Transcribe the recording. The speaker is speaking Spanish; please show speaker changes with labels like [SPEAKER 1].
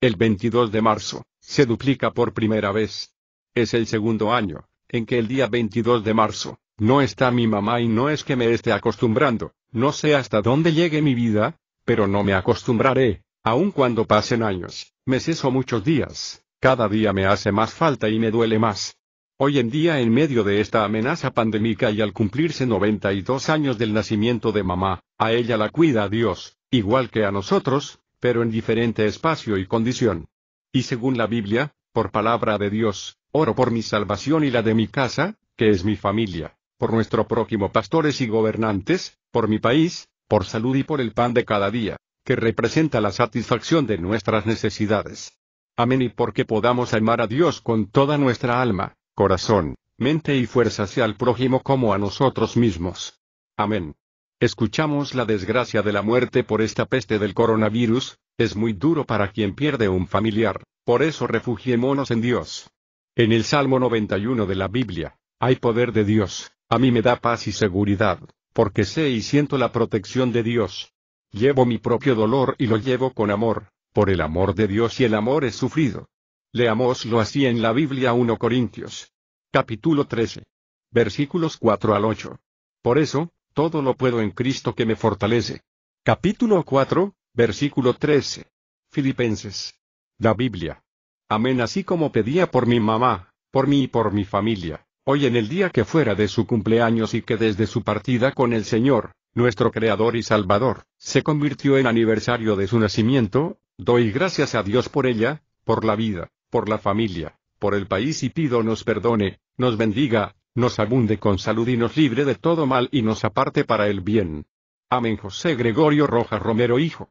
[SPEAKER 1] El 22 de marzo, se duplica por primera vez. Es el segundo año, en que el día 22 de marzo, no está mi mamá y no es que me esté acostumbrando, no sé hasta dónde llegue mi vida, pero no me acostumbraré, aun cuando pasen años, meses o muchos días, cada día me hace más falta y me duele más. Hoy en día en medio de esta amenaza pandémica y al cumplirse 92 años del nacimiento de mamá, a ella la cuida Dios, igual que a nosotros, pero en diferente espacio y condición. Y según la Biblia, por palabra de Dios, oro por mi salvación y la de mi casa, que es mi familia, por nuestro prójimo pastores y gobernantes, por mi país, por salud y por el pan de cada día, que representa la satisfacción de nuestras necesidades. Amén y porque podamos amar a Dios con toda nuestra alma, corazón, mente y fuerza hacia el prójimo como a nosotros mismos. Amén. Escuchamos la desgracia de la muerte por esta peste del coronavirus, es muy duro para quien pierde un familiar, por eso refugiémonos en Dios. En el Salmo 91 de la Biblia, hay poder de Dios, a mí me da paz y seguridad, porque sé y siento la protección de Dios. Llevo mi propio dolor y lo llevo con amor, por el amor de Dios y el amor es sufrido. Leamoslo así en la Biblia 1 Corintios. Capítulo 13. Versículos 4 al 8. Por eso, todo lo puedo en Cristo que me fortalece. Capítulo 4, versículo 13. Filipenses. La Biblia. Amén así como pedía por mi mamá, por mí y por mi familia, hoy en el día que fuera de su cumpleaños y que desde su partida con el Señor, nuestro Creador y Salvador, se convirtió en aniversario de su nacimiento, doy gracias a Dios por ella, por la vida, por la familia, por el país y pido nos perdone, nos bendiga, nos abunde con salud y nos libre de todo mal y nos aparte para el bien. Amén José Gregorio Rojas Romero Hijo.